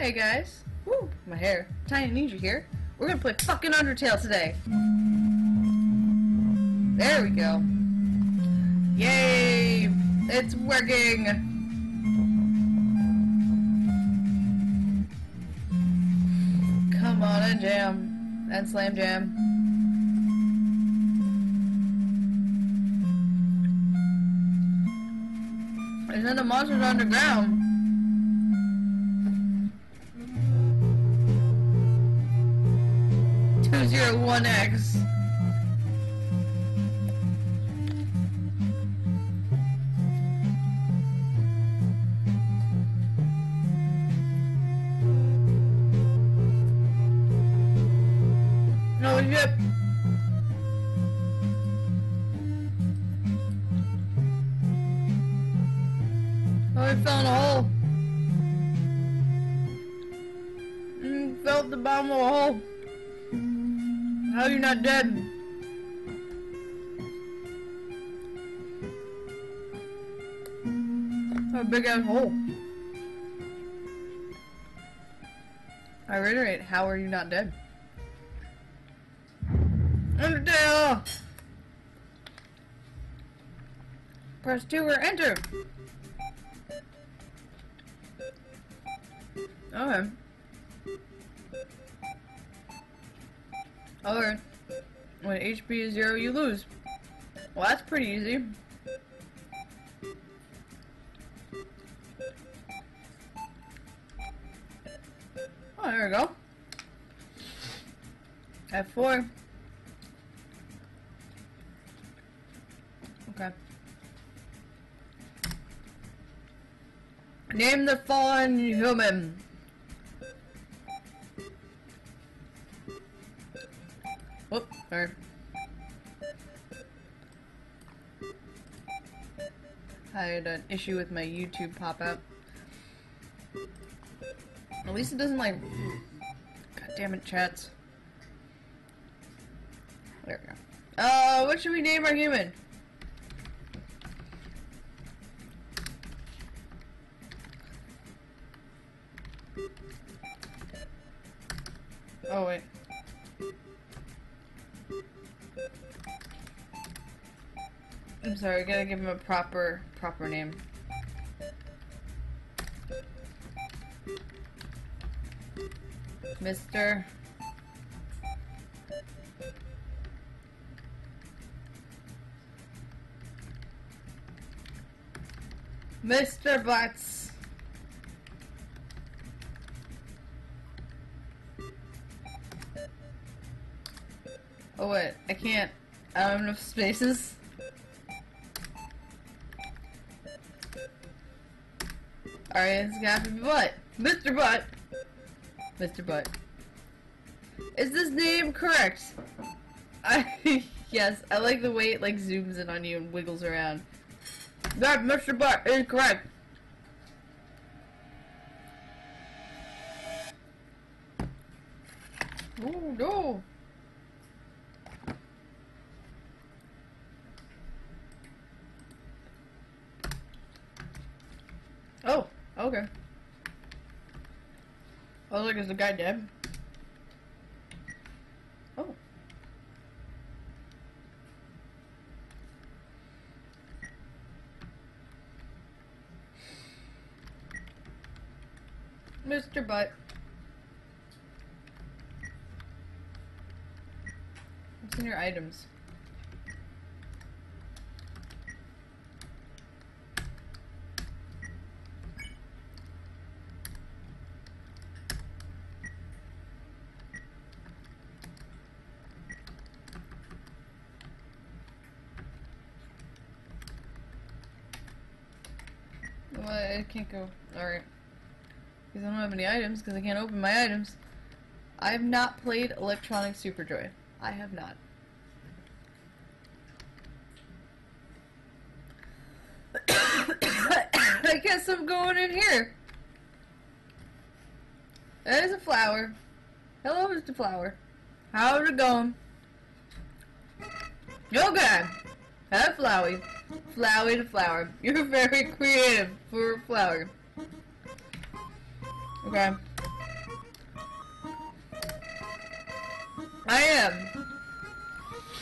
Hey guys. Woo, my hair. Tiny Neenja here. We're gonna play fucking Undertale today. There we go. Yay! It's working! Come on and jam. And slam jam. There's another monsters underground. One X. No shit. Oh, I in a hole. Mm, fell at the bottom of a hole. How are you not dead? A big ass hole. I reiterate, how are you not dead? Undertale! Press 2 or enter! Okay. Okay. When HP is zero, you lose. Well, that's pretty easy. Oh, there we go. F4. Okay. Name the fallen human. Sorry. I had an issue with my YouTube pop-up. At least it doesn't like... God damn it, chats. There we go. Uh, what should we name our human? Oh, wait. I'm sorry, I gotta give him a proper, proper name. Mr. Mr. Butts. Oh wait, I can't. I don't have enough spaces. Alright, it's gonna be Butt. Mr. Butt. Mr. Butt. Is this name correct? I yes, I like the way it like zooms in on you and wiggles around. That Mr. Butt is correct. Oh no. Oh, okay. Oh, look, is the guy dead? Oh. Mr. Butt. What's in your items? Well, I can't go. Alright. Because I don't have any items, because I can't open my items. I have not played Electronic Super Joy. I have not. I guess I'm going in here. There's a flower. Hello, Mr. Flower. How's it going? Okay. Have Flowey flower to flower. You're very creative for a flower. Okay. I am.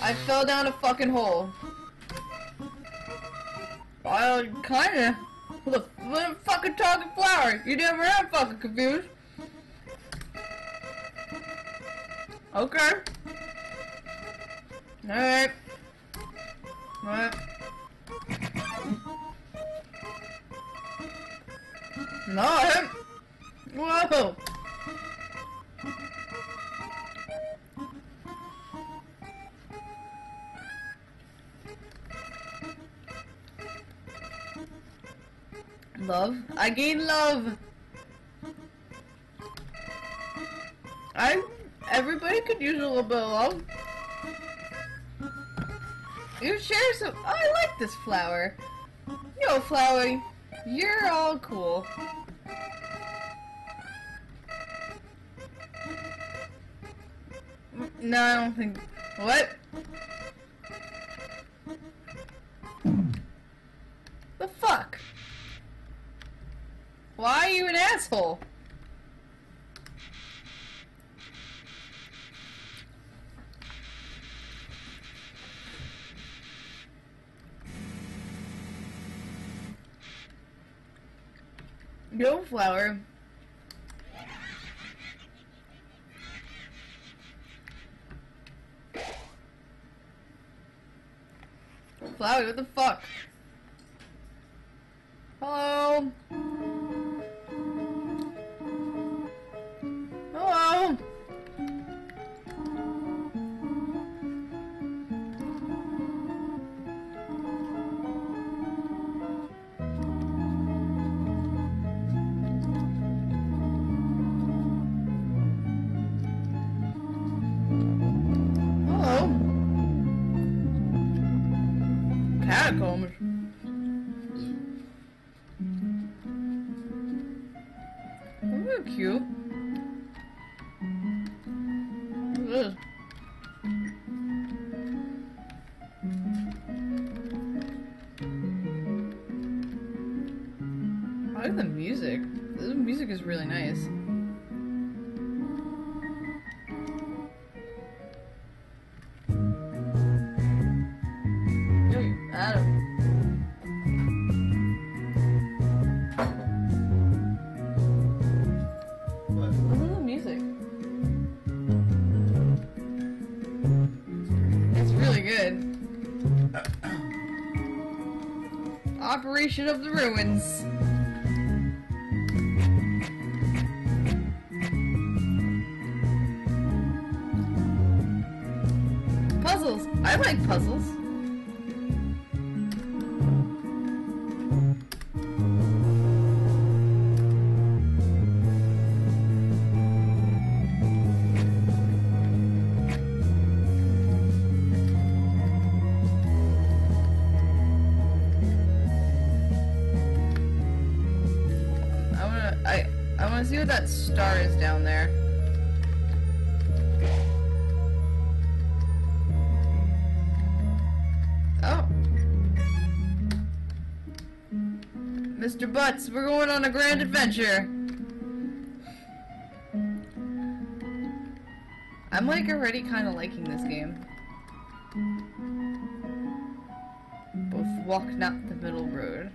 I fell down a fucking hole. I kinda. What a fucking talking flower? You never am fucking confused. Okay. Alright. Alright. No. Eh? Whoa. Love. I gain love. I. Everybody could use a little bit of love. You share some. Oh, I like this flower. Yo, flower. You're all cool. No, I don't think. What? The fuck? Why are you an asshole? Go flower. Flowey, what the fuck? Hello? Catacombs? Oh, they're cute. I like the music. The music is really nice. Operation of the Ruins. Puzzles. I like puzzles. See what that star is down there. Oh. Mr. Butts, we're going on a grand adventure. I'm like already kind of liking this game. Both walk not the middle road.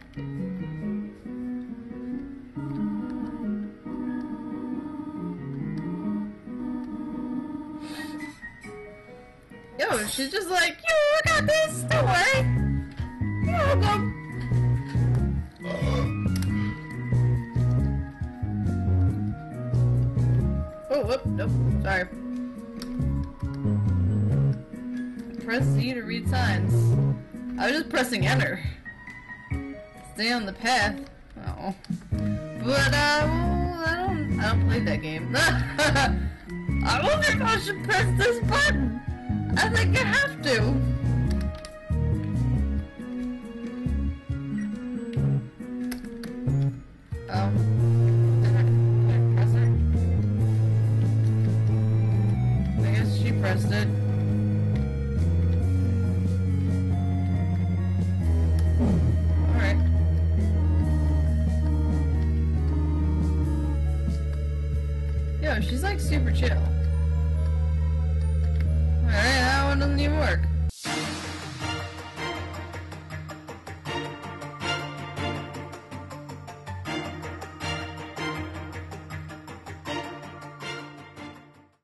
Yo, she's just like, you got this, don't worry. You're welcome. Oh, whoop, nope, sorry. Press Z to read signs. I was just pressing enter. Stay on the path. Oh. But, uh, I don't, I don't play that game. I wonder if I should press this button. I think I have to. Oh. I- guess she pressed it. She's like super chill. Even work.